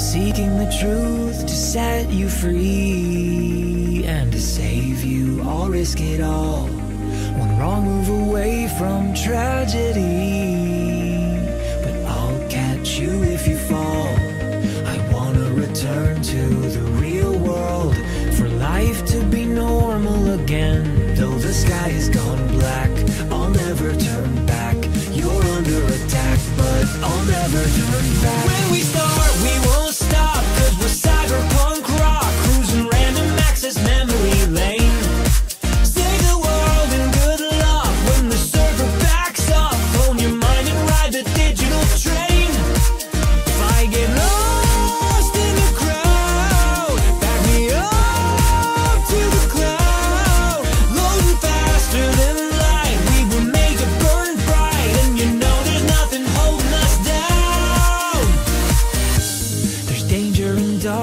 seeking the truth to set you free and to save you. I'll risk it all. One wrong move away from tragedy, but I'll catch you if you fall. I wanna return to the real world for life to be normal again. Though the sky has gone black, I'll never turn back. You're under attack, but I'll never turn back. When we start, we won't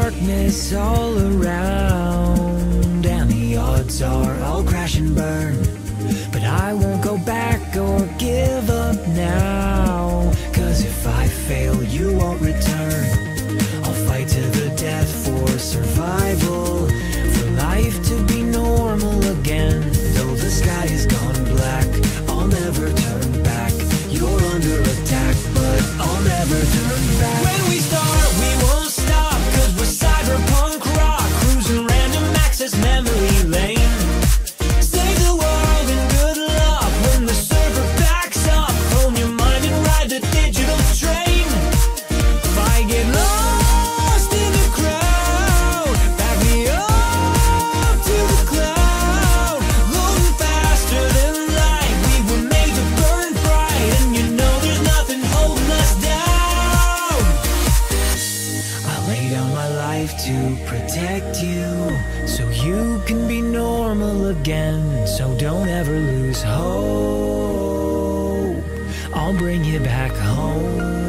darkness all around, and the odds are I'll crash and burn. But I won't go back or give up now. Cause if I fail, you won't return. I'll fight to the death for survival. For life to be normal again. Though the sky has gone black, I'll never turn back. You're under attack, but I'll never turn life to protect you so you can be normal again. So don't ever lose hope. I'll bring you back home.